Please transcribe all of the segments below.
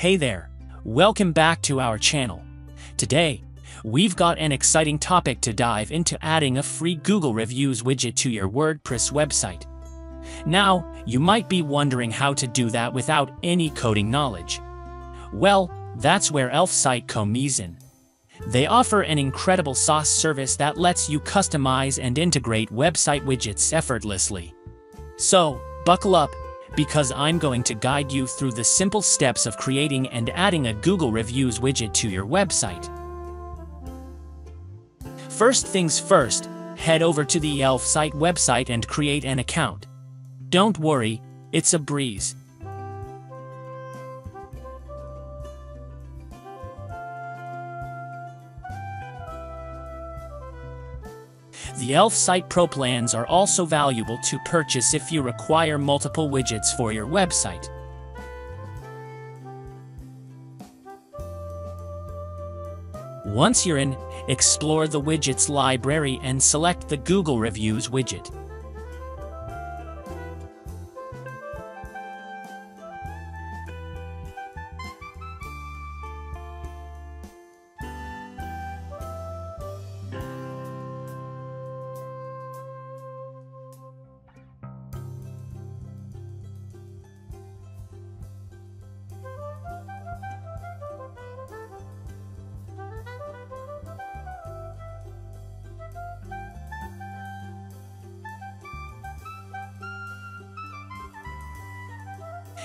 Hey there, welcome back to our channel. Today, we've got an exciting topic to dive into adding a free Google Reviews widget to your WordPress website. Now, you might be wondering how to do that without any coding knowledge. Well, that's where Elfsight comes in. They offer an incredible SaaS service that lets you customize and integrate website widgets effortlessly. So, buckle up, because I'm going to guide you through the simple steps of creating and adding a Google Reviews widget to your website. First things first, head over to the Elfsight website and create an account. Don't worry, it's a breeze. The Elfsight Pro plans are also valuable to purchase if you require multiple widgets for your website. Once you're in, explore the widgets library and select the Google Reviews widget.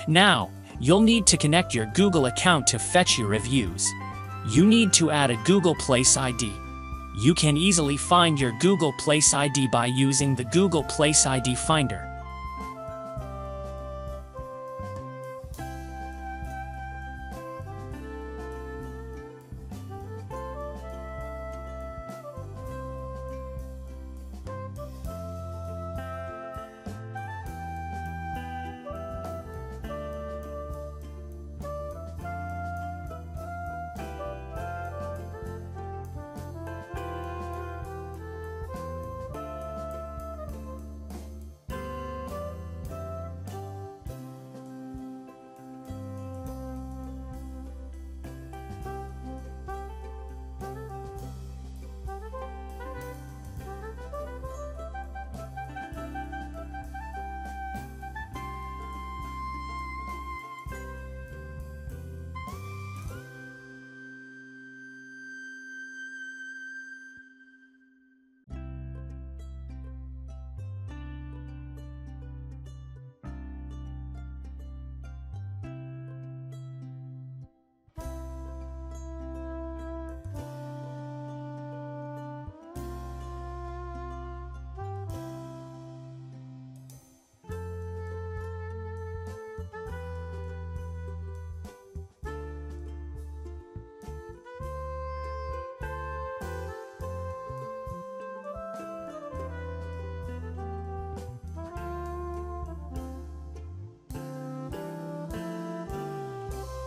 Now, you'll need to connect your Google account to fetch your reviews. You need to add a Google Place ID. You can easily find your Google Place ID by using the Google Place ID Finder.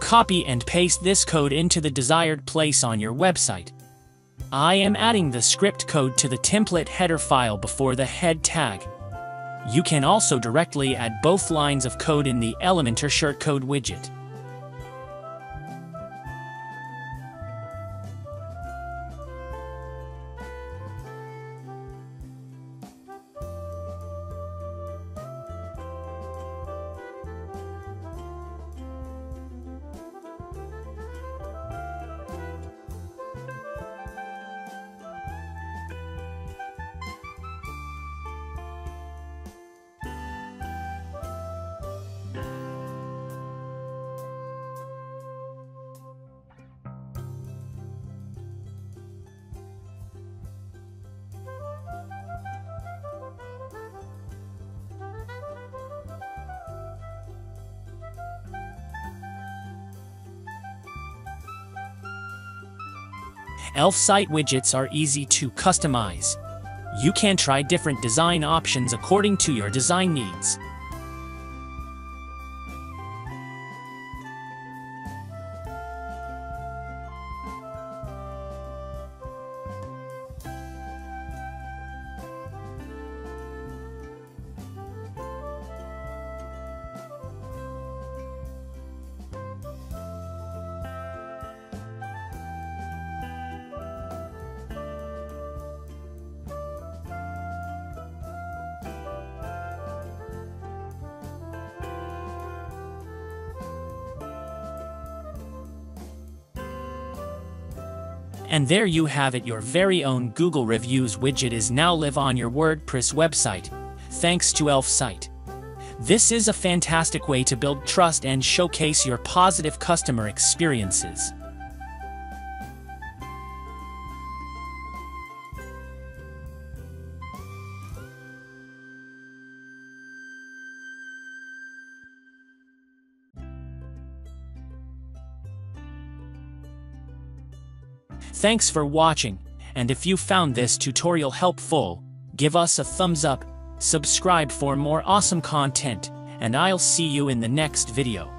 Copy and paste this code into the desired place on your website. I am adding the script code to the template header file before the head tag. You can also directly add both lines of code in the Elementor shortcode widget. Elfsight widgets are easy to customize. You can try different design options according to your design needs. And there you have it your very own Google Reviews widget is now live on your WordPress website, thanks to Elfsight. This is a fantastic way to build trust and showcase your positive customer experiences. Thanks for watching, and if you found this tutorial helpful, give us a thumbs up, subscribe for more awesome content, and I'll see you in the next video.